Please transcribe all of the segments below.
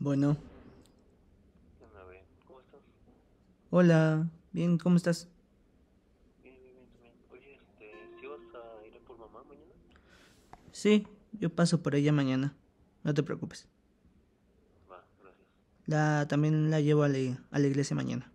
Bueno, ¿cómo estás? hola, bien, ¿cómo estás? Bien, bien, bien, también. Oye, este, ¿sí vas a ir por mamá mañana? Sí, yo paso por ella mañana, no te preocupes. Va, gracias. La, también la llevo a la, a la iglesia mañana.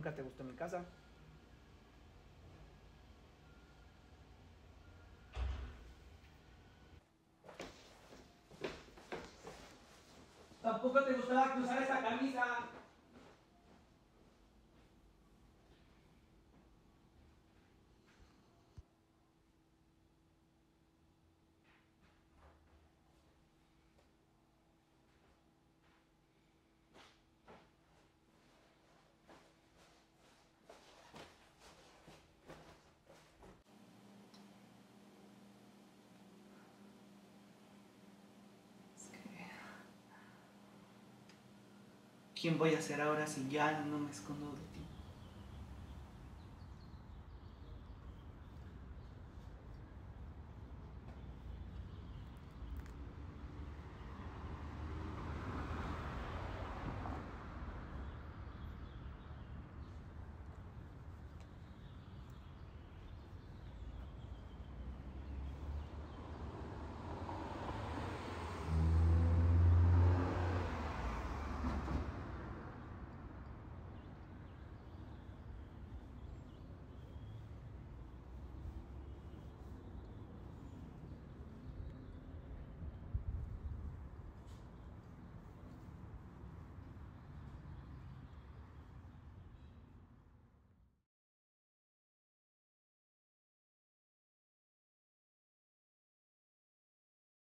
¿Nunca te gustó mi casa? Tampoco te gustaba que esa camisa. ¿Quién voy a ser ahora si ya no me escondo de ti?